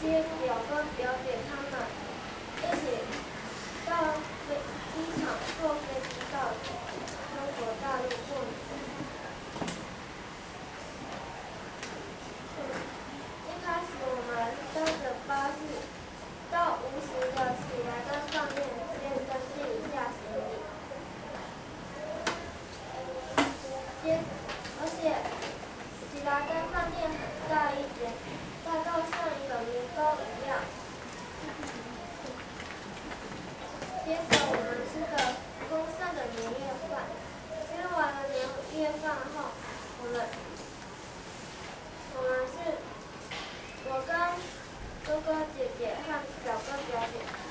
表哥表姐他们一起到飞机场坐飞机到中国大陆过年。一开始我们登着巴士，到无锡的喜来登饭店先登记一下行李。接，而且喜来登饭店很大一间，大到接着我们吃了丰盛的年夜饭，吃完了年夜饭后，我们我们是我跟哥哥姐姐和表哥表姐。